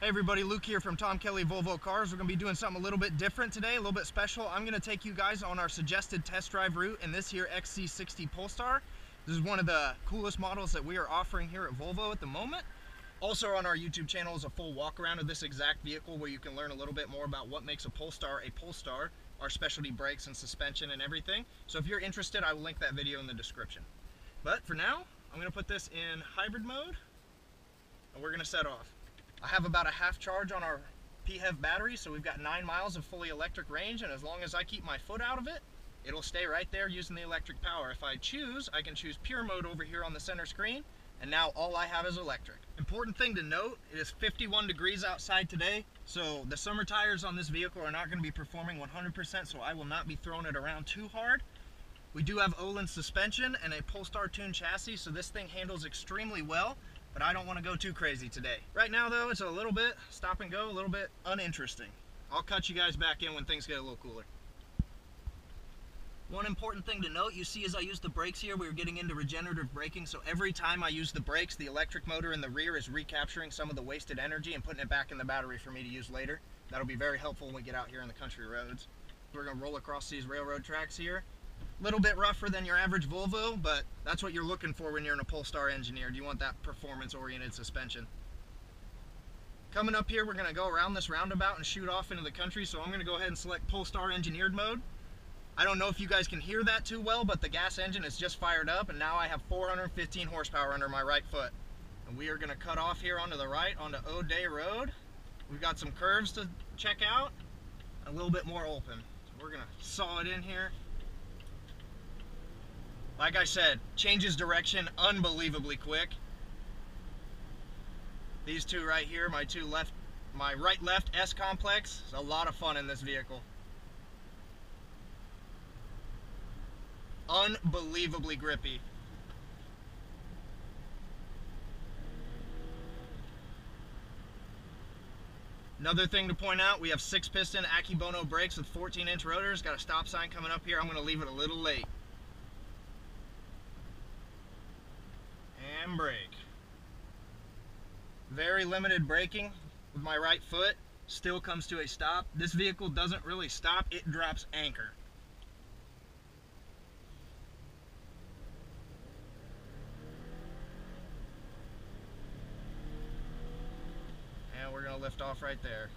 Hey everybody, Luke here from Tom Kelley Volvo Cars. We're to be doing something a little bit different today, a little bit special. I'm going to take you guys on our suggested test drive route in this here XC60 Polestar. This is one of the coolest models that we are offering here at Volvo at the moment. Also on our YouTube channel is a full walk around of this exact vehicle where you can learn a little bit more about what makes a Polestar a Polestar, our specialty brakes and suspension and everything. So if you're interested, I will link that video in the description. But for now, I'm going to put this in hybrid mode and we're going to set off. I have about a half charge on our PHEV battery, so we've got nine miles of fully electric range, and as long as I keep my foot out of it, it'll stay right there using the electric power. If I choose, I can choose pure mode over here on the center screen, and now all I have is electric. Important thing to note, it is 51 degrees outside today, so the summer tires on this vehicle are not going to be performing 100%, so I will not be throwing it around too hard. We do have Öhlins suspension and a Polestar tuned chassis, so this thing handles extremely well but I don't want to go too crazy today. Right now though, it's a little bit stop and go, a little bit uninteresting. I'll cut you guys back in when things get a little cooler. One important thing to note, you see as I use the brakes here, we are getting into regenerative braking, so every time I use the brakes, the electric motor in the rear is recapturing some of the wasted energy and putting it back in the battery for me to use later. That'll be very helpful when we get out here on the country roads. We're gonna roll across these railroad tracks here little bit rougher than your average Volvo, but that's what you're looking for when you're in a Polestar engineered. You want that performance-oriented suspension. Coming up here, we're going to go around this roundabout and shoot off into the country, so I'm going to go ahead and select Polestar engineered mode. I don't know if you guys can hear that too well, but the gas engine is just fired up, and now I have 415 horsepower under my right foot. And we are going to cut off here onto the right onto O'Day Road. We've got some curves to check out, a little bit more open. So we're going to saw it in here. Like I said, changes direction unbelievably quick. These two right here, my two left, my right left S complex, is a lot of fun in this vehicle. Unbelievably grippy. Another thing to point out, we have six piston Akebono brakes with 14 inch rotors. Got a stop sign coming up here. I'm going to leave it a little late. And brake. Very limited braking with my right foot. Still comes to a stop. This vehicle doesn't really stop, it drops anchor. And we're going to lift off right there.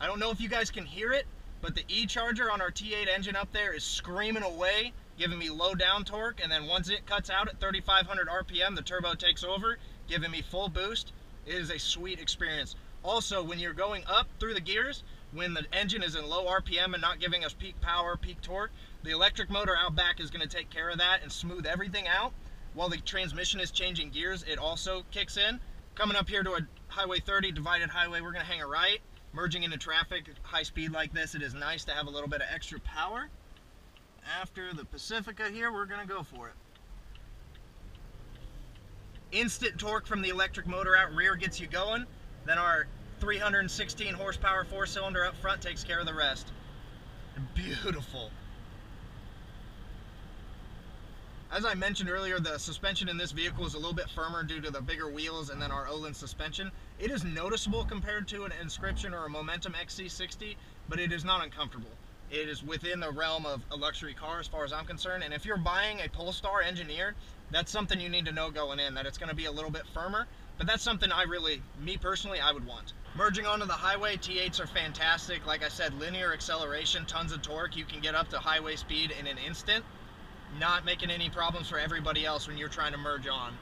I don't know if you guys can hear it, but the E-Charger on our T8 engine up there is screaming away giving me low down torque, and then once it cuts out at 3,500 RPM, the turbo takes over, giving me full boost. It is a sweet experience. Also, when you're going up through the gears, when the engine is in low RPM and not giving us peak power, peak torque, the electric motor out back is going to take care of that and smooth everything out. While the transmission is changing gears, it also kicks in. Coming up here to a Highway 30 divided highway, we're going to hang a right. Merging into traffic, high speed like this, it is nice to have a little bit of extra power after the Pacifica here, we're going to go for it. Instant torque from the electric motor out rear gets you going. Then our 316 horsepower four cylinder up front takes care of the rest. Beautiful. As I mentioned earlier, the suspension in this vehicle is a little bit firmer due to the bigger wheels and then our Öhlins suspension. It is noticeable compared to an Inscription or a Momentum XC60, but it is not uncomfortable it is within the realm of a luxury car as far as I'm concerned. And if you're buying a Polestar engineered, that's something you need to know going in, that it's going to be a little bit firmer. But that's something I really, me personally, I would want. Merging onto the highway, T8s are fantastic. Like I said, linear acceleration, tons of torque. You can get up to highway speed in an instant. Not making any problems for everybody else when you're trying to merge on.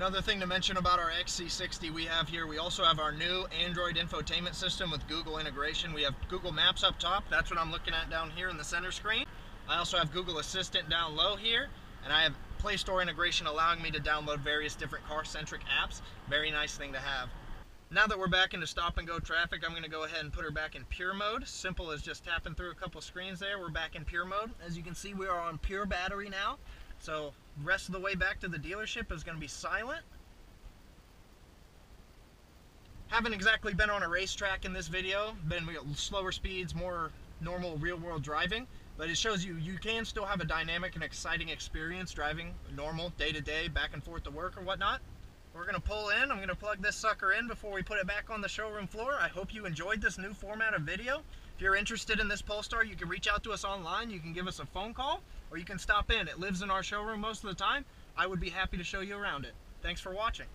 Another thing to mention about our XC60 we have here, we also have our new Android infotainment system with Google integration. We have Google Maps up top, that's what I'm looking at down here in the center screen. I also have Google Assistant down low here, and I have Play Store integration allowing me to download various different car-centric apps. Very nice thing to have. Now that we're back into stop and go traffic, I'm going to go ahead and put her back in pure mode. Simple as just tapping through a couple screens there. We're back in pure mode. As you can see, we are on pure battery now. So rest of the way back to the dealership is going to be silent. Haven't exactly been on a racetrack in this video, been slower speeds, more normal real world driving, but it shows you you can still have a dynamic and exciting experience driving normal day to day, back and forth to work or whatnot. We're gonna pull in. I'm gonna plug this sucker in before we put it back on the showroom floor. I hope you enjoyed this new format of video. If you're interested in this Polestar, you can reach out to us online. You can give us a phone call or you can stop in. It lives in our showroom most of the time. I would be happy to show you around it. Thanks for watching.